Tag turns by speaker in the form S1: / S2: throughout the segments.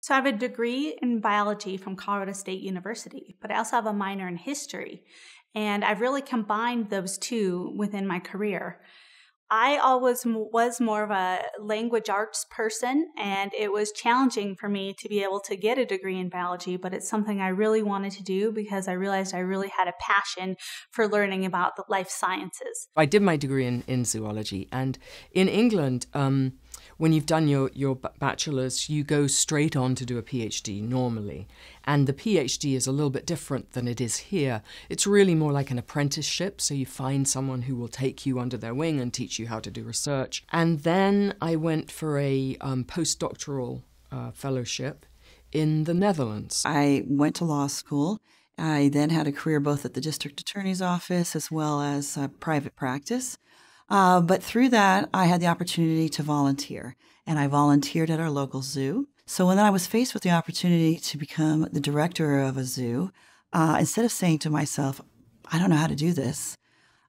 S1: So I have a degree in biology from Colorado State University, but I also have a minor in history. And I've really combined those two within my career. I always was more of a language arts person, and it was challenging for me to be able to get a degree in biology, but it's something I really wanted to do because I realized I really had a passion for learning about the life sciences.
S2: I did my degree in, in zoology, and in England, um, when you've done your, your bachelor's, you go straight on to do a PhD normally. And the PhD is a little bit different than it is here. It's really more like an apprenticeship, so you find someone who will take you under their wing and teach you how to do research. And then I went for a um, postdoctoral uh, fellowship in the Netherlands.
S3: I went to law school. I then had a career both at the district attorney's office as well as private practice. Uh, but through that, I had the opportunity to volunteer, and I volunteered at our local zoo. So when I was faced with the opportunity to become the director of a zoo, uh, instead of saying to myself, I don't know how to do this,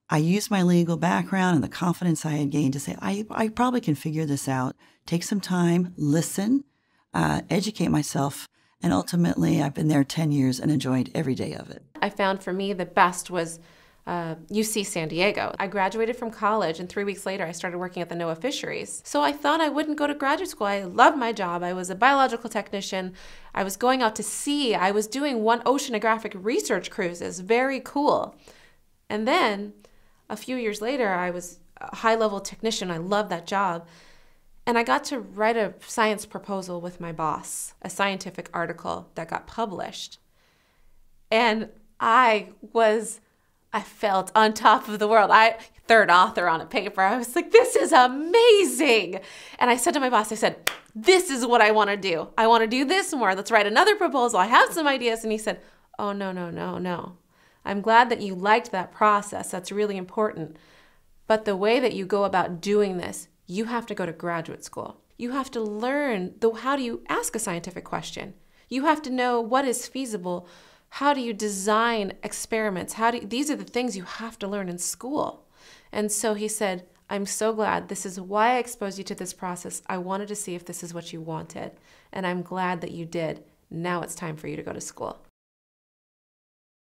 S3: I used my legal background and the confidence I had gained to say, I, I probably can figure this out, take some time, listen, uh, educate myself, and ultimately I've been there 10 years and enjoyed every day of it.
S4: I found for me the best was uh, UC San Diego. I graduated from college, and three weeks later, I started working at the NOAA Fisheries. So I thought I wouldn't go to graduate school. I loved my job. I was a biological technician. I was going out to sea. I was doing one oceanographic research cruises. Very cool. And then a few years later, I was a high level technician. I loved that job. And I got to write a science proposal with my boss, a scientific article that got published. And I was I felt on top of the world. I third author on a paper. I was like, this is amazing. And I said to my boss, I said, this is what I want to do. I want to do this more. Let's write another proposal. I have some ideas. And he said, oh, no, no, no, no. I'm glad that you liked that process. That's really important. But the way that you go about doing this, you have to go to graduate school. You have to learn the how do you ask a scientific question. You have to know what is feasible how do you design experiments? How do you, these are the things you have to learn in school. And so he said, I'm so glad. This is why I exposed you to this process. I wanted to see if this is what you wanted. And I'm glad that you did. Now it's time for you to go to school.